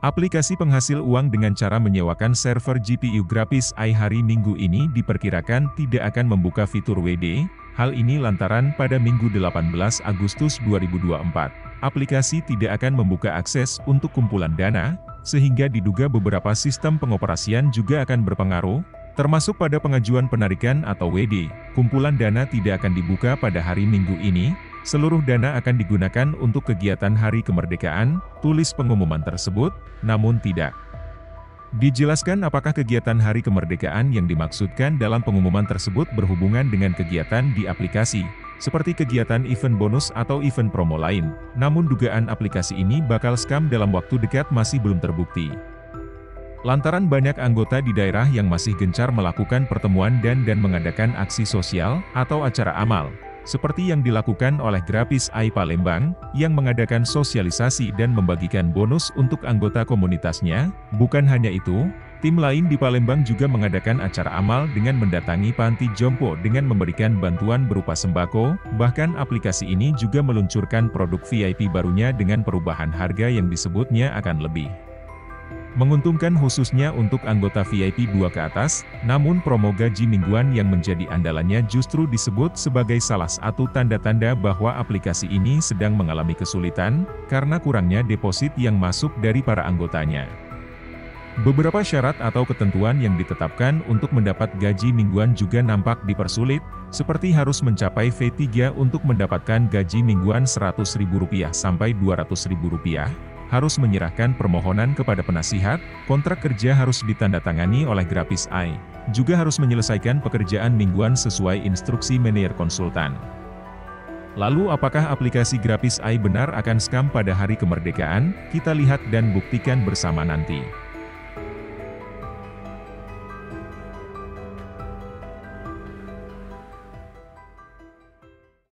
Aplikasi penghasil uang dengan cara menyewakan server GPU grafis AI hari Minggu ini diperkirakan tidak akan membuka fitur WD, hal ini lantaran pada Minggu 18 Agustus 2024, aplikasi tidak akan membuka akses untuk kumpulan dana, sehingga diduga beberapa sistem pengoperasian juga akan berpengaruh, termasuk pada pengajuan penarikan atau WD. Kumpulan dana tidak akan dibuka pada hari Minggu ini, Seluruh dana akan digunakan untuk kegiatan Hari Kemerdekaan, tulis pengumuman tersebut, namun tidak. Dijelaskan apakah kegiatan Hari Kemerdekaan yang dimaksudkan dalam pengumuman tersebut berhubungan dengan kegiatan di aplikasi, seperti kegiatan event bonus atau event promo lain, namun dugaan aplikasi ini bakal scam dalam waktu dekat masih belum terbukti. Lantaran banyak anggota di daerah yang masih gencar melakukan pertemuan dan dan mengadakan aksi sosial atau acara amal, seperti yang dilakukan oleh Grafis AI Palembang, yang mengadakan sosialisasi dan membagikan bonus untuk anggota komunitasnya. Bukan hanya itu, tim lain di Palembang juga mengadakan acara amal dengan mendatangi panti jompo dengan memberikan bantuan berupa sembako, bahkan aplikasi ini juga meluncurkan produk VIP barunya dengan perubahan harga yang disebutnya akan lebih menguntungkan khususnya untuk anggota VIP 2 ke atas, namun promo gaji mingguan yang menjadi andalannya justru disebut sebagai salah satu tanda-tanda bahwa aplikasi ini sedang mengalami kesulitan, karena kurangnya deposit yang masuk dari para anggotanya. Beberapa syarat atau ketentuan yang ditetapkan untuk mendapat gaji mingguan juga nampak dipersulit, seperti harus mencapai V3 untuk mendapatkan gaji mingguan Rp100.000 sampai Rp200.000, harus menyerahkan permohonan kepada penasihat, kontrak kerja harus ditandatangani oleh grafis AI, juga harus menyelesaikan pekerjaan mingguan sesuai instruksi manajer konsultan. Lalu apakah aplikasi grafis AI benar akan scam pada hari kemerdekaan? Kita lihat dan buktikan bersama nanti.